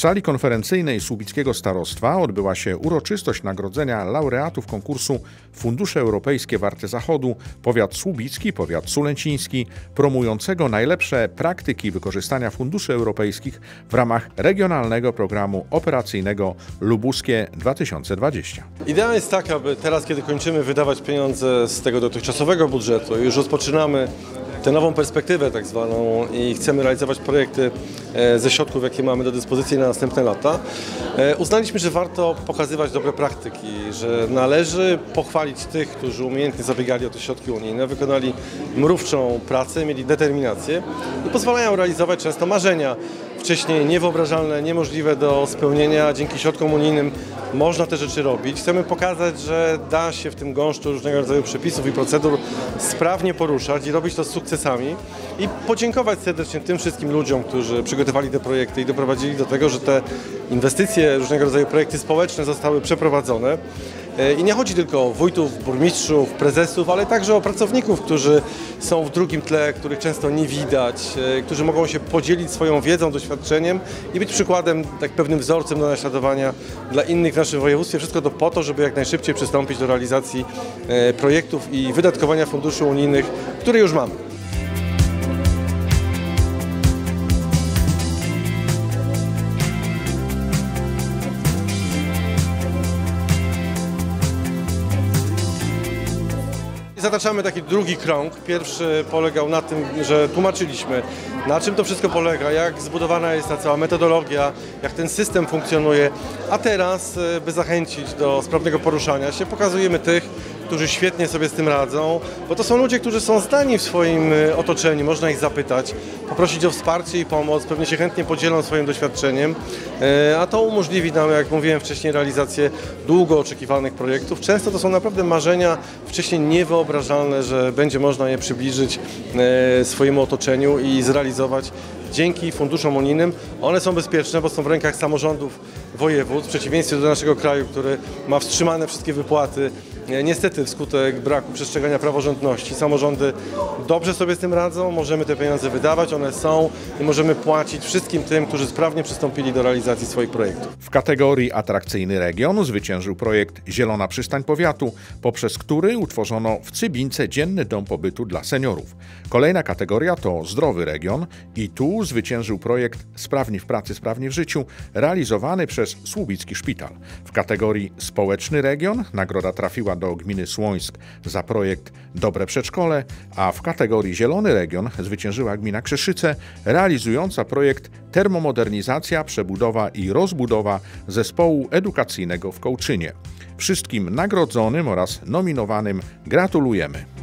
W sali konferencyjnej Słubickiego Starostwa odbyła się uroczystość nagrodzenia laureatów konkursu Fundusze Europejskie Warte Zachodu, powiat słubicki, powiat sulęciński, promującego najlepsze praktyki wykorzystania funduszy europejskich w ramach regionalnego programu operacyjnego Lubuskie 2020. Idea jest taka, aby teraz, kiedy kończymy wydawać pieniądze z tego dotychczasowego budżetu, już rozpoczynamy tę nową perspektywę tak zwaną i chcemy realizować projekty e, ze środków, jakie mamy do dyspozycji na następne lata, e, uznaliśmy, że warto pokazywać dobre praktyki, że należy pochwalić tych, którzy umiejętnie zabiegali o te środki unijne, wykonali mrówczą pracę, mieli determinację i pozwalają realizować często marzenia wcześniej niewyobrażalne, niemożliwe do spełnienia. Dzięki środkom unijnym można te rzeczy robić. Chcemy pokazać, że da się w tym gąszczu różnego rodzaju przepisów i procedur sprawnie poruszać i robić to z sukcesami i podziękować serdecznie tym wszystkim ludziom, którzy przygotowali te projekty i doprowadzili do tego, że te inwestycje, różnego rodzaju projekty społeczne zostały przeprowadzone. E, I nie chodzi tylko o wójtów, burmistrzów, prezesów, ale także o pracowników, którzy są w drugim tle, których często nie widać, e, którzy mogą się podzielić swoją wiedzą, doświadczeniem i być przykładem, tak pewnym wzorcem do naśladowania dla innych w naszym województwie. Wszystko to po to, żeby jak najszybciej przystąpić do realizacji e, projektów i wydatkowania funduszy unijnych, które już mamy. Zataczamy taki drugi krąg. Pierwszy polegał na tym, że tłumaczyliśmy, na czym to wszystko polega, jak zbudowana jest ta cała metodologia, jak ten system funkcjonuje. A teraz, e, by zachęcić do sprawnego poruszania się, pokazujemy tych, którzy świetnie sobie z tym radzą, bo to są ludzie, którzy są zdani w swoim e, otoczeniu, można ich zapytać, poprosić o wsparcie i pomoc, pewnie się chętnie podzielą swoim doświadczeniem, e, a to umożliwi nam, jak mówiłem wcześniej, realizację długo oczekiwanych projektów. Często to są naprawdę marzenia wcześniej niewyobrażalne, że będzie można je przybliżyć swojemu otoczeniu i zrealizować realizować dzięki funduszom unijnym. One są bezpieczne, bo są w rękach samorządów województw, w przeciwieństwie do naszego kraju, który ma wstrzymane wszystkie wypłaty Niestety wskutek braku przestrzegania praworządności samorządy dobrze sobie z tym radzą, możemy te pieniądze wydawać, one są i możemy płacić wszystkim tym, którzy sprawnie przystąpili do realizacji swoich projektów. W kategorii Atrakcyjny Region zwyciężył projekt Zielona Przystań Powiatu, poprzez który utworzono w Cybince dzienny dom pobytu dla seniorów. Kolejna kategoria to Zdrowy Region i tu zwyciężył projekt Sprawni w pracy, sprawni w życiu, realizowany przez Słubicki Szpital. W kategorii Społeczny Region nagroda trafiła do gminy Słońsk za projekt Dobre Przedszkole, a w kategorii Zielony Region zwyciężyła gmina Krzeszyce, realizująca projekt Termomodernizacja, przebudowa i rozbudowa zespołu edukacyjnego w Kołczynie. Wszystkim nagrodzonym oraz nominowanym gratulujemy.